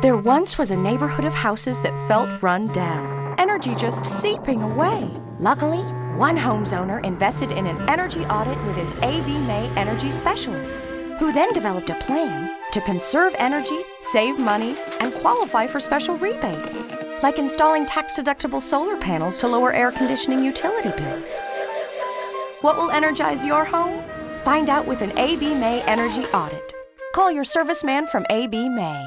There once was a neighborhood of houses that felt run down, energy just seeping away. Luckily, one home's owner invested in an energy audit with his AB May energy specialist, who then developed a plan to conserve energy, save money, and qualify for special rebates, like installing tax deductible solar panels to lower air conditioning utility bills. What will energize your home? Find out with an AB May energy audit. Call your serviceman from AB May.